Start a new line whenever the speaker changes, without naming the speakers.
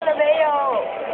了没有？